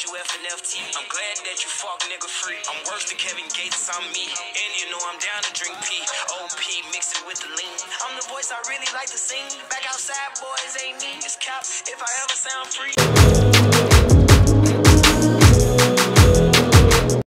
you F. I'm glad that you fuck nigga free. I'm worse than Kevin Gates, I'm me. And you know I'm down to drink P. OP, mix with the lean. I'm the voice I really like to sing. Back outside, boys ain't me. It's cap if I ever sound free.